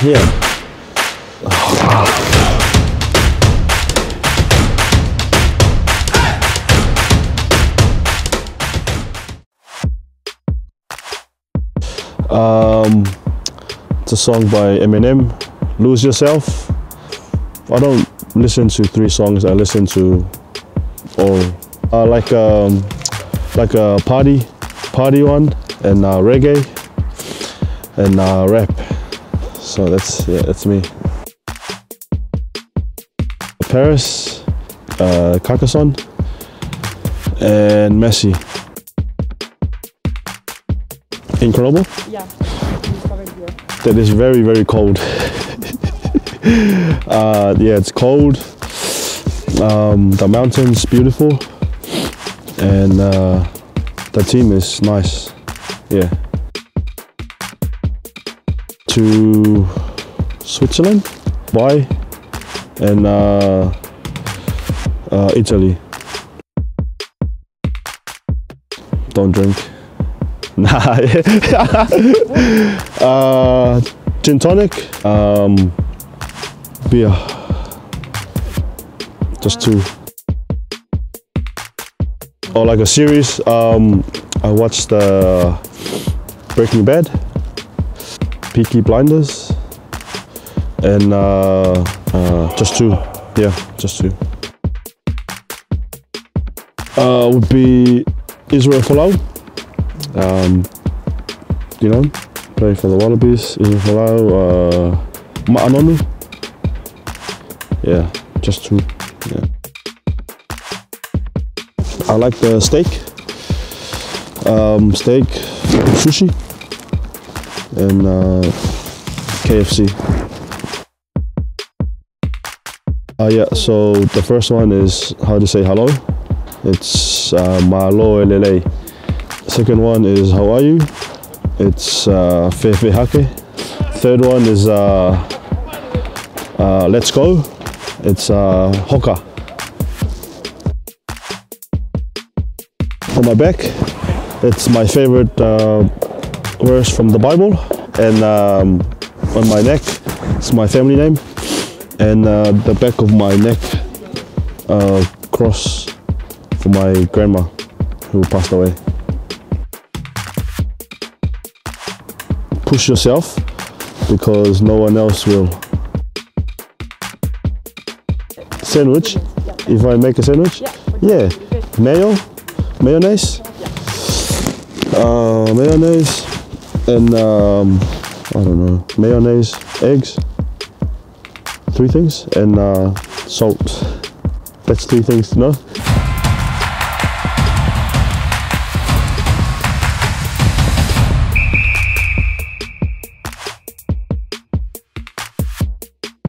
Yeah. Um, it's a song by Eminem, Lose Yourself. I don't listen to three songs, I listen to all. I like um, like a party, party one, and uh, reggae, and uh, rap. So that's yeah, that's me. Paris, uh, Carcassonne, and Messi. Incredible. Yeah. That is very very cold. uh, yeah, it's cold. Um, the mountains beautiful, and uh, the team is nice. Yeah. To Switzerland, why? And uh, uh, Italy. Don't drink. Nah. uh, gin tonic. Um, beer. Just two. Or like a series. Um, I watched uh, Breaking Bad, Peaky Blinders, and uh, uh, just two. Yeah, just two. Uh, would be Israel Folau. Um, you know, play for the Wallabies. Israel Folau. Uh, Ma'a Nonu. Yeah, just two. Yeah. I like the steak. Um, steak, sushi, and uh, KFC. Uh, yeah, so the first one is how to say hello. It's uh, malo elele. Second one is how are you? It's uh, hake. Third one is uh, uh, let's go. It's uh, hoka. On my back, it's my favorite uh, verse from the Bible, and um, on my neck, it's my family name, and uh, the back of my neck, uh, cross for my grandma who passed away. Push yourself because no one else will. Sandwich. If I make a sandwich, yeah, mayo, mayonnaise, uh, mayonnaise, and um, I don't know, mayonnaise, eggs, three things, and uh, salt. That's three things, no?